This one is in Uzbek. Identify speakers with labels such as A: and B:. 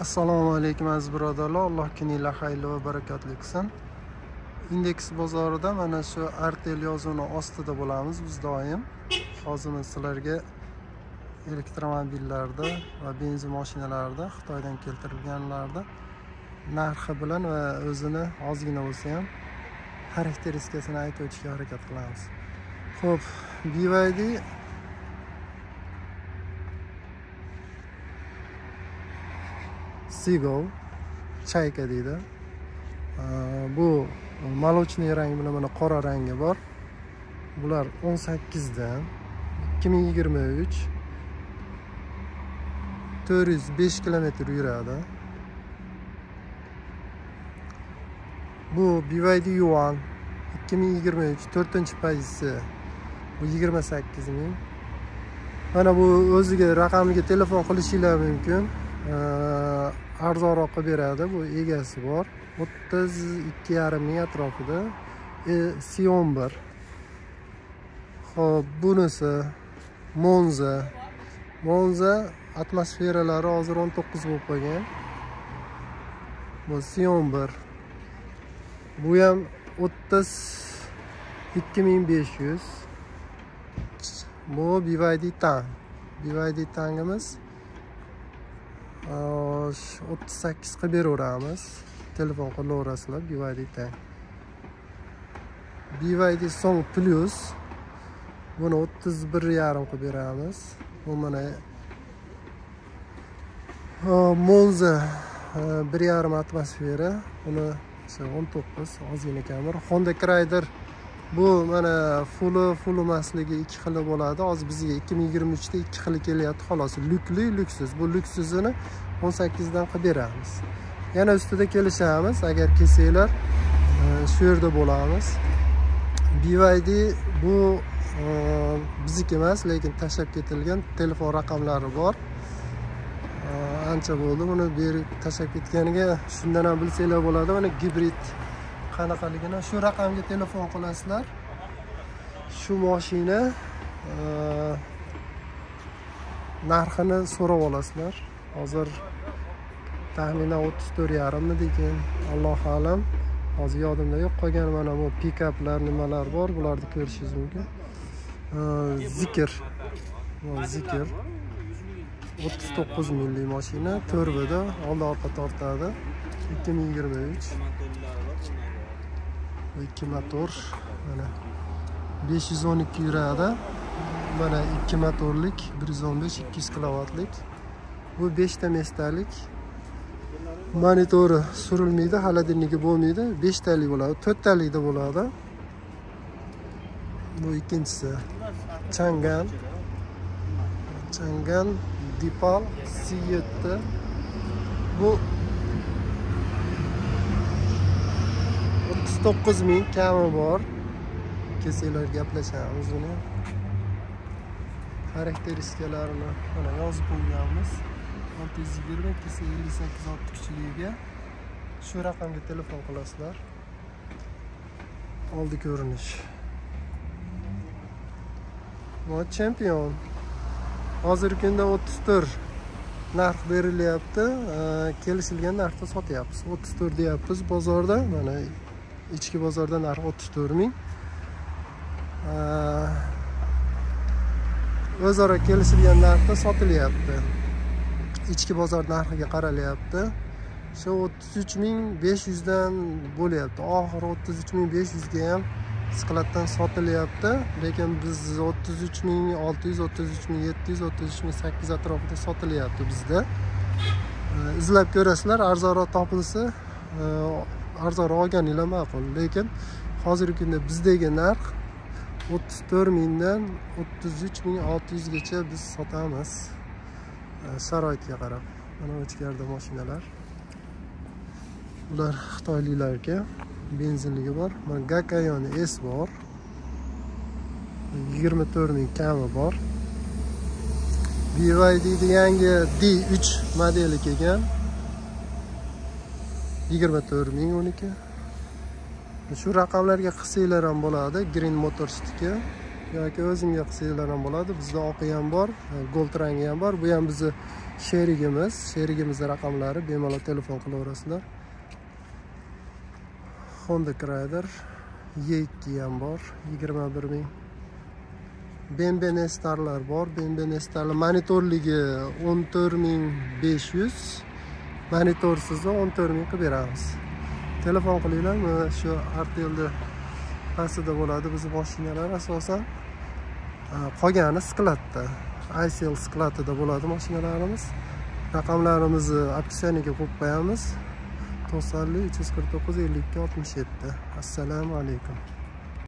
A: assalomu alaykum aziz birodarlar. Alloh kuninglar xayrli va barakotli qilsin. Indeks bozorida mana shu artel yozuvini ostida bo'lamiz biz doim. Hozir men sizlarga elektromobillarda va benzin mashinalarida xitoydan keltirilganlarda narxi bilan va o'zini ozgina bo'lsa ham xarakteristikasini aytib o'tishga harakat qilamiz. Ho'p byd seagull chayka deydi. Bu молочный rang bilan mana qora rangi bor. Bular 18 dan 2023 405 kilometr yuradi. Bu BYD Yuan 2023 4 pozitsiya bu 28 ming mana bu o'ziga raqamiga telefon qilishinglar mumkin. Arzonroqqa beradi. Bu egasi bor. o'ttiz ikki yarim ming atrofida. E, sion bir. Ho'p bunisi monza. Monza atmosferalari hozir o'n to'qqiz bo'lib qolgan. Bu sion bir. Bu ham o'ttiz ikki ming besh yuz. Bu bivaydi tang bivaydi tangimiz o'ttiz sakkiz qilib beraveramiz telefon qilaverasizlar byd ta. byd song plyus buni o'ttiz bir yarim qilib beramiz. Bu mana monza bir yarim atmosfera. Buni o'n to'qqiz ozgina kamroq honda krayder bu mana fuli ful emasligi ikki xili bo'ladi. Hozir bizga ikki ming yigirma uchda ikki xili kelyapti. Xolos lyukli lyuksiz bu lyuksizini o'n sakkizdan qilib beramiz. Yana ustida kelishamiz. Agar kelsanglar e, shu yerda bo'lamiz. Byd bu e, bizniki emas lekin tashlab ketilgan telefon raqamlari bor. E, ancha bo'ldi. Buni berib tashlab ketganiga shundan ham bilsanglar bo'ladi. Mana gibrid qanaqaligini. Shu raqamga telefon qilasizlar. Shu moshina e, narxini so'rab olasizlar. Hozir taxminan o'ttiz to'rt yarimmi allohu alam. Hozir yodimda yo'q qolgan mana bu pikaplar nimalar bor bularni ko'rishingiz mumkin. E, zikr. Zikr. o'ttiz to'qqiz minglik mashina to'rvida oldi orqa tortadi. ikki ming yigirma uch. Ikki motor mana 512 yuradi. Mana 2 motorlik 115 200 kilovatlik. Bu 5 ta mestalik. Monitori surilmaydi холодильнигі bo'lmaydi. 5 talik bo'ladi 4 talikda bo'ladi. Bu ikkinchisi. Changan changan dipal c7 bu o'ttiz to'qqiz ming kami bor. Kelsanglar gaplashamiz uni. Xarakteristikalarni mana yozib qo'yganmiz. olti yuz yigirma ikki yuz ellik sakkiz olti kuchligiga shu raqamga telefon qilasizlar. Oldi ko'rinish. Va chempion hozirgi kunda o'ttiz to'rt narx berilyapti. Kelishilgan narxda sotyapmiz. O'ttiz to'rt deyapmiz bozorda. Mana ichki bozorda narxi o'ttiz to'rt ming. O'zaro kelishilgan narxda sotilyapti. Ichki bozor narxiga qaralyapti. Shu o'ttiz uch ming besh yuzdan bo'lyapti. Oxiri o'ttiz uch ming besh yuzga ham skladdan sotilyapti. Lekin biz o'ttiz uch ming olti yuz o'ttiz uch ming yetti yuz o'ttiz uch ming sakkiz atrofida sotilyapti bizda. Izlab ko'rasizlar arzonroq topilsa arzonroq olganinglar ma'qul. Lekin hozirgi kunda bizdagi narx o'ttiz to'rt mingdan o'ttiz uch ming olti yuzgacha biz sotamiz e, sharoitga qarab. Mana ichkarida mashinalar. Bular xitoyliklarga benzinligi bor. Mana gakayon s bor. Yigirma to'rt ming kami bor. Byd yangi d uch modeli kelgan. Yigirma to'rt ming uniki shu raqamlarga qilsanglar ham bo'ladi green motorsniki yoki o'zimga qilsanglar ham bo'ladi bizda oqi ham bor gold rangi ham bor. Bu ham bizni sherigimiz sherigimizni raqamlari bemalol telefon qilaverasizlar. Honda Crider e ikki ham bor yigirma bir ming. Bmb nestarlar bor bmb nestarlar monitorligi o'n to'rt ming besh yuz. Monitorsizni o'n to'rt ming qilib beramiz. Telefon qilinglar mana shu artelni pastida bo'ladi. Bizni mashinalar asosan e, qolgani skladda icl skladida bo'ladi mashinalarimiz. Raqamlarimizni описаниеga qo'yib qo'yamiz. to'qsonlik uch yuz qirq to'qqiz ellik ikki oltmish yetti. Assalomu alaykum.